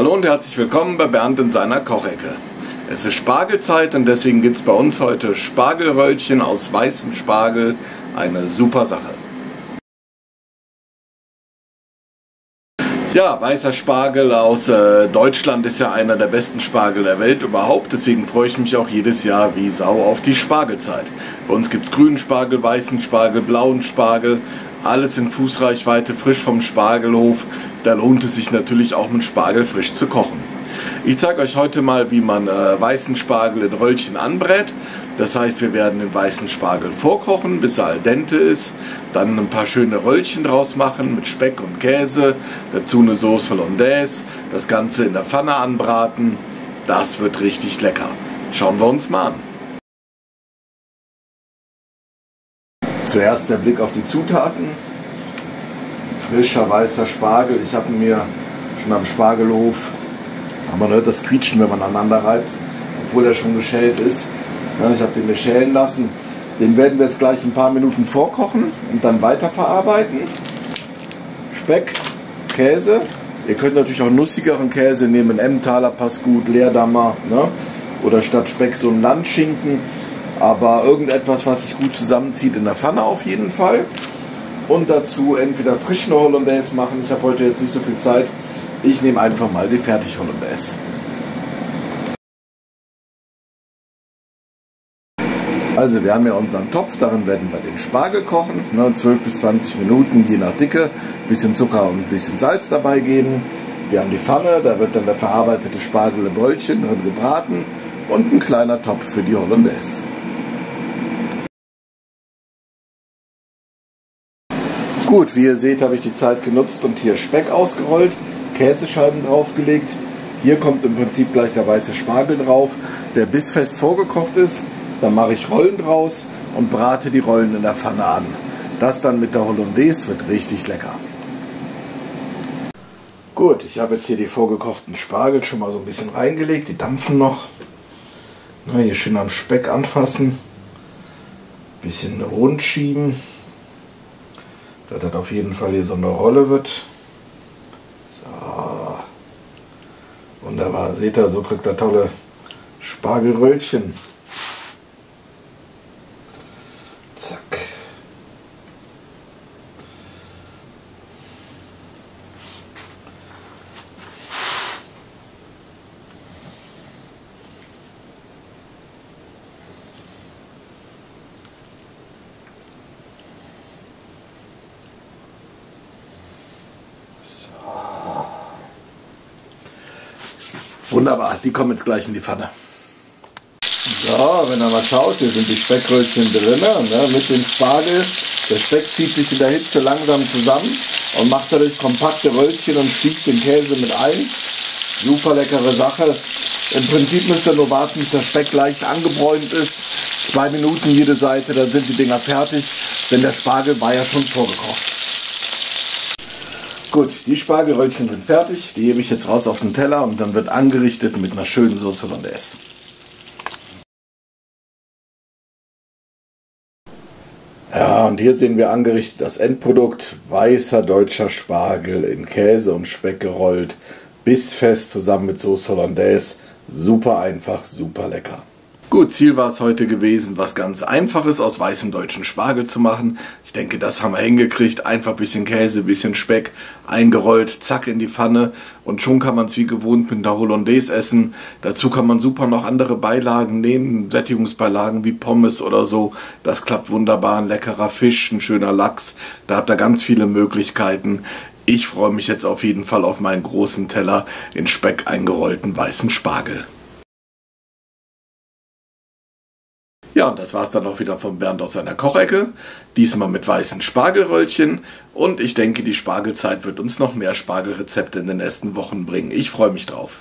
Hallo und herzlich willkommen bei Bernd in seiner Kochecke. Es ist Spargelzeit und deswegen gibt es bei uns heute Spargelröllchen aus weißem Spargel. Eine super Sache. Ja, weißer Spargel aus äh, Deutschland ist ja einer der besten Spargel der Welt überhaupt. Deswegen freue ich mich auch jedes Jahr wie Sau auf die Spargelzeit. Bei uns gibt es grünen Spargel, weißen Spargel, blauen Spargel. Alles in Fußreichweite, frisch vom Spargelhof. Da lohnt es sich natürlich auch mit Spargel frisch zu kochen. Ich zeige euch heute mal, wie man äh, weißen Spargel in Röllchen anbrät. Das heißt, wir werden den weißen Spargel vorkochen, bis er al dente ist. Dann ein paar schöne Röllchen draus machen mit Speck und Käse. Dazu eine Sauce Hollandaise. Das Ganze in der Pfanne anbraten. Das wird richtig lecker. Schauen wir uns mal an. Zuerst der Blick auf die Zutaten. Frischer weißer Spargel. Ich habe mir schon am Spargelhof, man hört das Quietschen, wenn man aneinander reibt, obwohl er schon geschält ist. Ich habe den mir schälen lassen. Den werden wir jetzt gleich ein paar Minuten vorkochen und dann weiterverarbeiten. Speck, Käse. Ihr könnt natürlich auch nussigeren Käse nehmen. Emmentaler passt gut, Leerdammer. Ne? Oder statt Speck so ein Landschinken. Aber irgendetwas, was sich gut zusammenzieht in der Pfanne auf jeden Fall. Und dazu entweder frischen Hollandaise machen. Ich habe heute jetzt nicht so viel Zeit. Ich nehme einfach mal die Fertig Also wir haben ja unseren Topf, darin werden wir den Spargel kochen, ne, 12 bis 20 Minuten, je nach Dicke, bisschen Zucker und ein bisschen Salz dabei geben. Wir haben die Pfanne, da wird dann der verarbeitete Spargel im Brötchen drin gebraten und ein kleiner Topf für die Hollandaise. Gut, wie ihr seht, habe ich die Zeit genutzt und hier Speck ausgerollt, Käsescheiben draufgelegt. Hier kommt im Prinzip gleich der weiße Spargel drauf, der bissfest vorgekocht ist. Dann mache ich Rollen draus und brate die Rollen in der Pfanne an. Das dann mit der Hollandaise wird richtig lecker. Gut, ich habe jetzt hier die vorgekochten Spargel schon mal so ein bisschen reingelegt. Die dampfen noch. Na, hier schön am Speck anfassen. Bisschen rund schieben. Dass das auf jeden Fall hier so eine Rolle wird. So. Wunderbar. Seht ihr, so kriegt er tolle Spargelröllchen. Wunderbar, die kommen jetzt gleich in die Pfanne. So, wenn ihr mal schaut, hier sind die Speckröllchen drin, ne, mit dem Spargel. Der Speck zieht sich in der Hitze langsam zusammen und macht dadurch kompakte Röllchen und stiegt den Käse mit ein. Super leckere Sache. Im Prinzip müsst ihr nur warten, bis der Speck leicht angebräunt ist. Zwei Minuten jede Seite, dann sind die Dinger fertig, denn der Spargel war ja schon vorgekocht. Gut, die Spargelröllchen sind fertig. Die hebe ich jetzt raus auf den Teller und dann wird angerichtet mit einer schönen Sauce Hollandaise. Ja, und hier sehen wir angerichtet das Endprodukt. Weißer deutscher Spargel in Käse und Speck gerollt. Bissfest zusammen mit Sauce Hollandaise. Super einfach, super lecker. Gut, Ziel war es heute gewesen, was ganz Einfaches aus weißem deutschen Spargel zu machen. Ich denke, das haben wir hingekriegt. Einfach bisschen Käse, bisschen Speck, eingerollt, zack in die Pfanne und schon kann man es wie gewohnt mit einer Hollandaise essen. Dazu kann man super noch andere Beilagen nehmen, Sättigungsbeilagen wie Pommes oder so. Das klappt wunderbar. Ein leckerer Fisch, ein schöner Lachs. Da habt ihr ganz viele Möglichkeiten. Ich freue mich jetzt auf jeden Fall auf meinen großen Teller in Speck eingerollten weißen Spargel. Ja, und das war es dann auch wieder von Bernd aus seiner Kochecke. Diesmal mit weißen Spargelröllchen. Und ich denke, die Spargelzeit wird uns noch mehr Spargelrezepte in den nächsten Wochen bringen. Ich freue mich drauf.